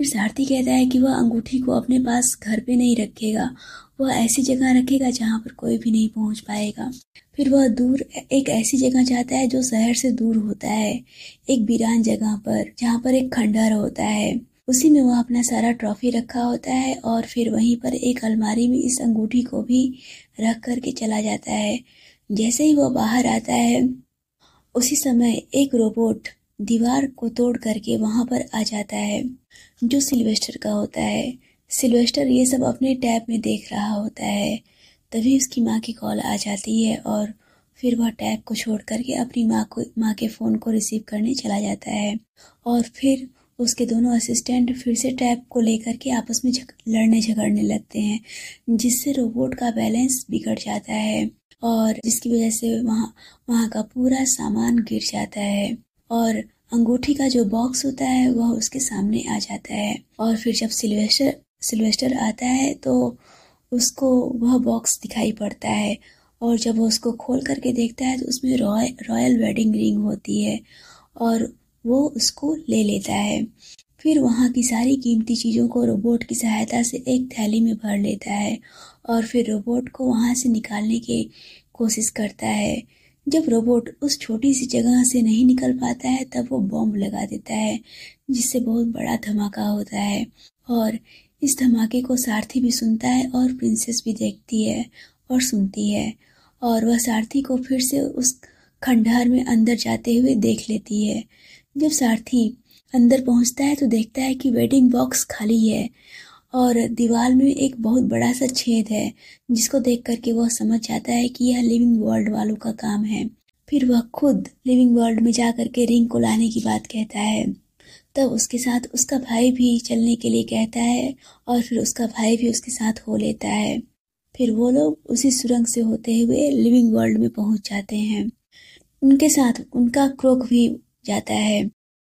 फिर सारथी कहता है कि वह अंगूठी को अपने पास घर पे नहीं रखेगा। वह ऐसी जगह रखेगा जहाँ पर कोई भी नहीं पहुँच पाएगा। फिर वह दूर, एक ऐसी जगह जाता है जो शहर से दूर होता है, एक वीरान जगह पर, जहाँ पर एक खंडहर होता है। उसी में वह अपना सारा ट्रॉफी रखा होता है और फिर वहीं पर एक अलमारी में इस अंगूठी को भी रख करके चला जाता है। जैसे ही वह बाहर आता है, उसी समय एक रोबोट दीवार को तोड़ करके वहाँ पर आ जाता है जो सिल्वेस्टर का होता है। सिल्वेस्टर ये सब अपने टैब में देख रहा होता है। तभी उसकी माँ की कॉल आ जाती है और फिर वह टैब को छोड़ करके अपनी माँ को माँ के फ़ोन को रिसीव करने चला जाता है। और फिर उसके दोनों असिस्टेंट फिर से टैब को लेकर के आपस में जग, लड़ने झगड़ने लगते हैं जिससे रोबोट का बैलेंस बिगड़ जाता है और जिसकी वजह से वहाँ वहाँ का पूरा सामान गिर जाता है। और अंगूठी का जो बॉक्स होता है, वह उसके सामने आ जाता है। और फिर जब सिल्वेस्टर सिल्वेस्टर आता है तो उसको वह बॉक्स दिखाई पड़ता है। और जब वो उसको खोल करके देखता है तो उसमें रॉय, रॉयल वेडिंग रिंग होती है और वो उसको ले लेता है। फिर वहाँ की सारी कीमती चीज़ों को रोबोट की सहायता से एक थैली में भर लेता है और फिर रोबोट को वहाँ से निकालने की कोशिश करता है। जब रोबोट उस छोटी सी जगह से नहीं निकल पाता है, तब वो बॉम्ब लगा देता है, जिससे बहुत बड़ा धमाका होता है। और इस धमाके को सारथी भी सुनता है और प्रिंसेस भी देखती है और सुनती है। और वह सारथी को फिर से उस खंडहर में अंदर जाते हुए देख लेती है। जब सारथी अंदर पहुँचता है तो देखता है कि वेडिंग बॉक्स खाली है। और दीवार में एक बहुत बड़ा सा छेद है, जिसको देख करके वह समझ जाता है कि यह लिविंग वर्ल्ड वालों का काम है। फिर वह खुद लिविंग वर्ल्ड में जा करके रिंग को लाने की बात कहता है। तब उसके साथ उसका भाई भी चलने के लिए कहता है और फिर उसका भाई भी उसके साथ हो लेता है। फिर वो लोग उसी सुरंग से होते हुए लिविंग वर्ल्ड में पहुँच जाते हैं। उनके साथ उनका क्रोक भी जाता है।